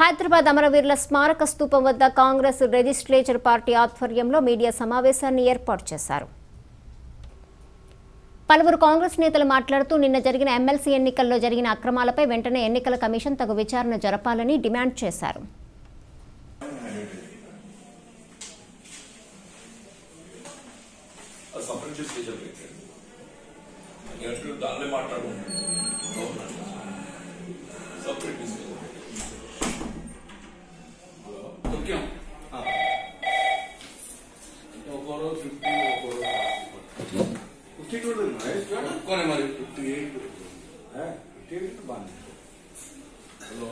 హైదరాబాద్ అమరవీరుల స్మారక స్తూపం వద్ద కాంగ్రెస్ రిజిస్ట్రేచర్ పార్టీ ఆధ్వర్యంలో మీడియా సమావేశాన్ని ఏర్పాటు చేశారు. పలువురు కాంగ్రెస్ నేతలు మాట్లాడుతూ నిన్న జరిగిన ఎమ్మెల్సీ ఎన్నికల్లో జరిగిన అక్రమాలపై వెంటనే ఎన్నికల కమిషన్ తగు విచారణ జరపాలని డిమాండ్ చేశారు. దానిలో 15 up. Tokoro 50, Okoro 40. 50 to do, right? Correct, 58 to do. Right? 58 to 1. Hello.